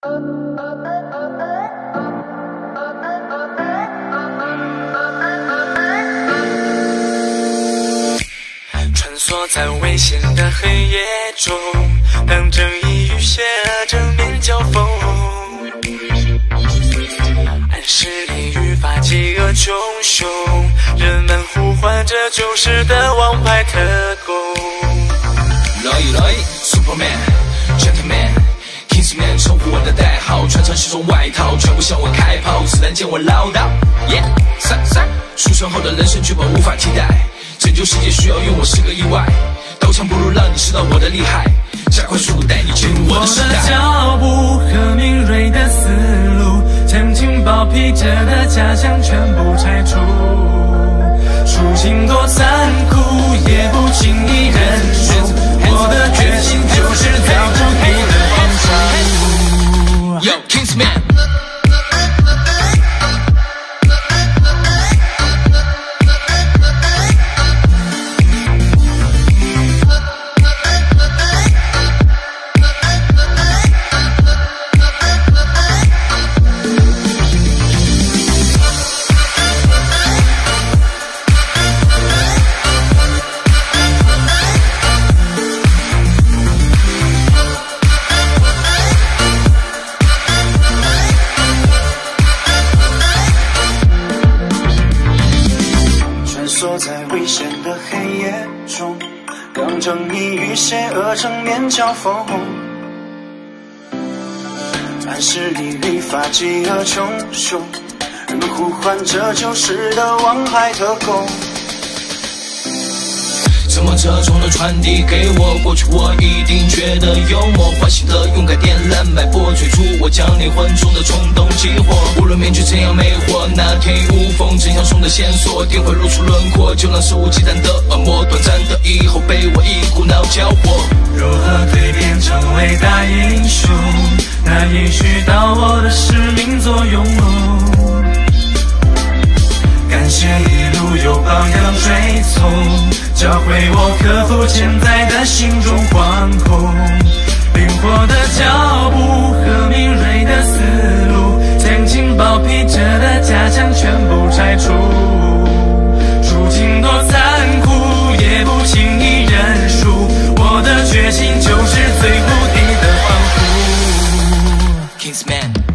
穿梭在危险的黑夜中，当正义与邪恶正面交锋，暗势力愈发饥饿穷凶，人们呼唤着旧时的王牌特工。来来，Superman 穿西装外套，全部向我开炮，子弹见我唠叨。耶三三，出生后的人生剧本无法替代。拯救世界需要用我是个意外，刀枪不入让你知道我的厉害，加快速度带你进入我的时代。我的脚步和敏锐的思路，将情报披着的假象全部拆除。处境多残酷，也不轻易认当正义与邪恶正面交锋，暗势力愈发饥饿穷凶，人们呼唤着救世的王牌特工。怎么这种的传递给我？过去我一定觉得幽默，唤醒了勇敢点燃脉搏，催促我将灵魂中的冲动激活。无论面具怎样魅惑，那天衣无缝，真相中的线索定会露出轮廓，就让肆无忌惮的恶魔教我。如何蜕变成伟大英雄？那一句到我的使命作用。感谢一路有榜样追从。教会我克服潜在的心中惶恐，灵活的脚步和命的决